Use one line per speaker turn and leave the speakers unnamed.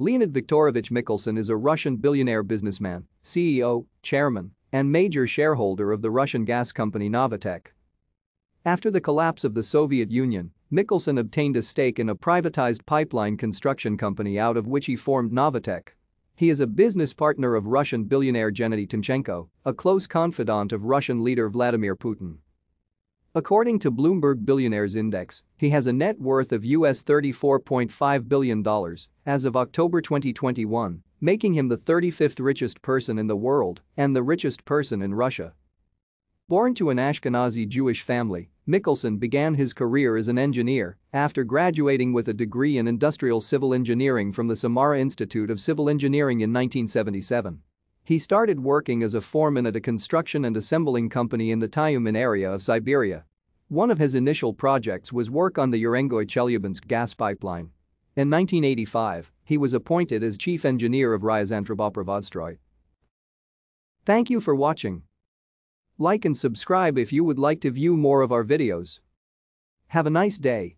Leonid Viktorovich Mikhelson is a Russian billionaire businessman, CEO, chairman, and major shareholder of the Russian gas company Novatek. After the collapse of the Soviet Union, Mikhelson obtained a stake in a privatized pipeline construction company out of which he formed Novatek. He is a business partner of Russian billionaire Gennady Timchenko, a close confidant of Russian leader Vladimir Putin. According to Bloomberg Billionaires Index, he has a net worth of US $34.5 billion as of October 2021, making him the 35th richest person in the world and the richest person in Russia. Born to an Ashkenazi Jewish family, Mikhelson began his career as an engineer after graduating with a degree in industrial civil engineering from the Samara Institute of Civil Engineering in 1977. He started working as a foreman at a construction and assembling company in the Tyumen area of Siberia. One of his initial projects was work on the Urengoy-Chelyabinsk gas pipeline. In 1985, he was appointed as chief engineer of Ryazantruboprovodstroy. Thank you for watching. Like and subscribe if you would like to view more of our videos. Have a nice day.